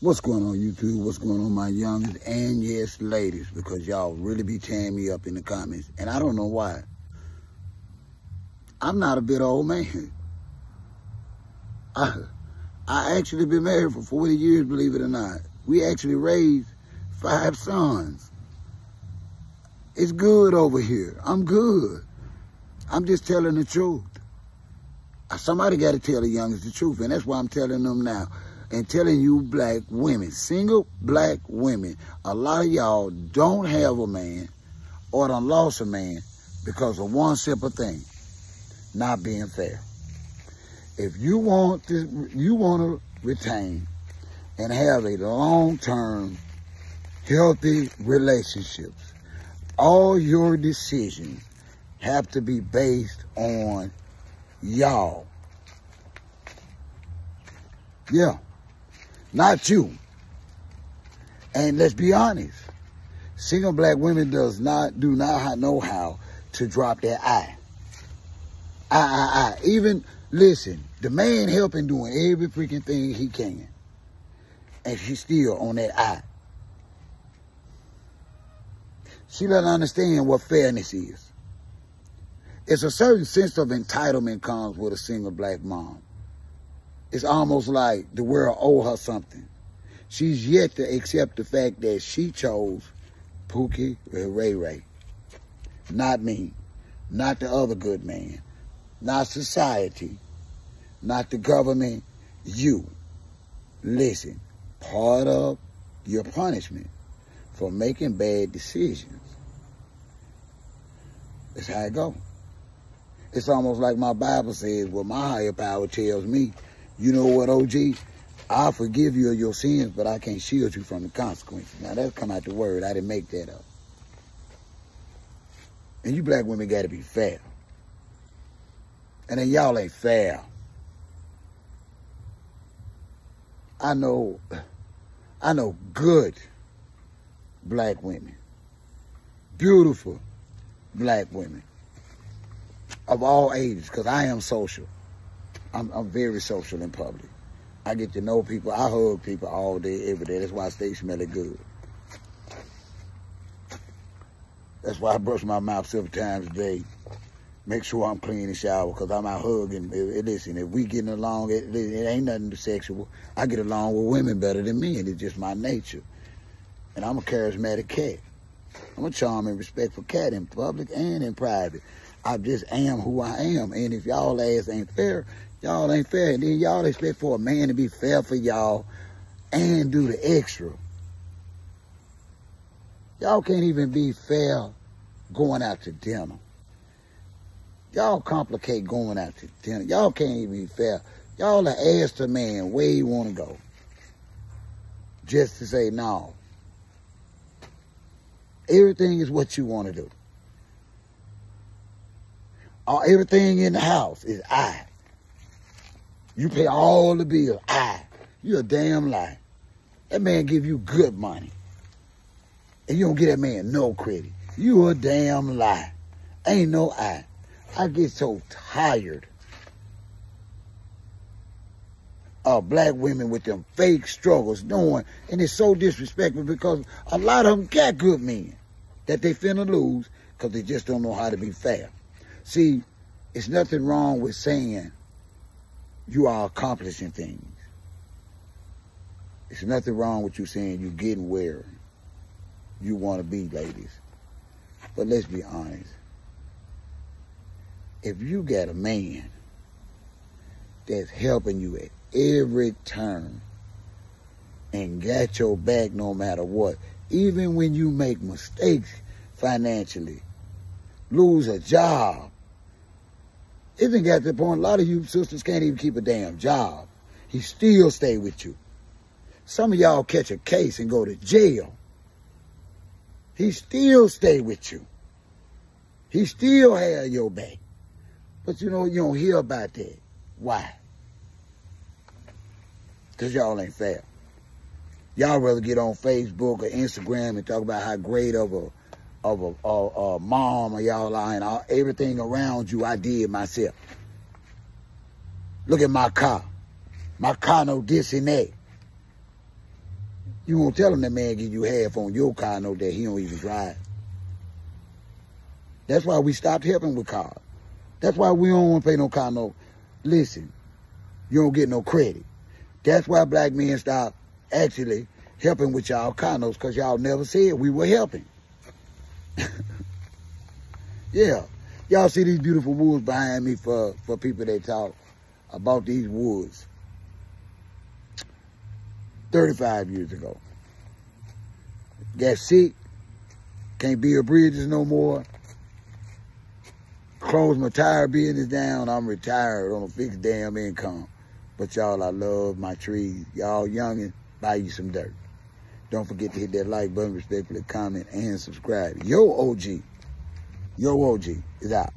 What's going on YouTube? What's going on my youngest and yes ladies? Because y'all really be tearing me up in the comments. And I don't know why. I'm not a bit old man. I, I actually been married for 40 years, believe it or not. We actually raised five sons. It's good over here. I'm good. I'm just telling the truth. Somebody got to tell the youngest the truth, and that's why I'm telling them now. And telling you black women, single black women, a lot of y'all don't have a man or done lost a man because of one simple thing, not being fair. If you want to, you want to retain and have a long-term, healthy relationships, all your decisions have to be based on y'all. Yeah, not you. And let's be honest, single black women does not do not know how to drop their eye. I, I, I. Even listen, the man helping doing every freaking thing he can, and she's still on that I. She doesn't understand what fairness is. It's a certain sense of entitlement comes with a single black mom. It's almost like the world owe her something. She's yet to accept the fact that she chose Pookie Ray Ray. Not me. Not the other good man. Not society. Not the government. You. Listen. Part of your punishment for making bad decisions. That's how it go. It's almost like my Bible says, well, my higher power tells me, you know what, OG? I'll forgive you of your sins, but I can't shield you from the consequences. Now, that's come out the word. I didn't make that up. And you black women got to be fair. And then y'all ain't fair. I know, I know good black women. Beautiful black women of all ages, because I am social. I'm, I'm very social in public. I get to know people. I hug people all day, every day. That's why I stay smelling good. That's why I brush my mouth several times a day. Make sure I'm clean and shower because I'm out hugging. Eh, eh, listen, if we getting along, it, it ain't nothing sexual. I get along with women better than men. It's just my nature. And I'm a charismatic cat. I'm a charming, respectful cat in public and in private. I just am who I am. And if y'all ass ain't fair, y'all ain't fair. And then y'all expect for a man to be fair for y'all and do the extra. Y'all can't even be fair going out to dinner. Y'all complicate going out to dinner. Y'all can't even be fair. Y'all are asked the man where he want to go. Just to say no. Everything is what you want to do. All, everything in the house is I. You pay all the bills. I. You a damn lie. That man give you good money. And you don't get that man no credit. You a damn lie. Ain't no I. I get so tired of black women with them fake struggles knowing, and it's so disrespectful because a lot of them got good men that they finna lose because they just don't know how to be fair. See, it's nothing wrong with saying you are accomplishing things. It's nothing wrong with you saying you're getting where you want to be, ladies. But let's be honest. If you got a man that's helping you at every turn and got your back no matter what, even when you make mistakes financially, lose a job. It done got to the point a lot of you sisters can't even keep a damn job. He still stay with you. Some of y'all catch a case and go to jail. He still stay with you. He still have your back. But you know, you don't hear about that. Why? Because y'all ain't fair. Y'all rather get on Facebook or Instagram and talk about how great of a of a, a, a mom or y'all and all, everything around you I did myself. Look at my car. My car no this and that. You won't tell him that man give you half on your car note that he don't even drive. That's why we stopped helping with cars. That's why we don't want to pay no car no. Listen, you don't get no credit. That's why black men stopped actually helping with y'all notes because y'all never said we were helping. Yeah. Y'all see these beautiful woods behind me for, for people that talk about these woods. 35 years ago. Got sick, can't build bridges no more. Closed my tire business down. I'm retired on a fixed damn income. But y'all, I love my trees. Y'all youngin', buy you some dirt. Don't forget to hit that like button, respectfully comment, and subscribe. Yo, OG. Yo, OG is out.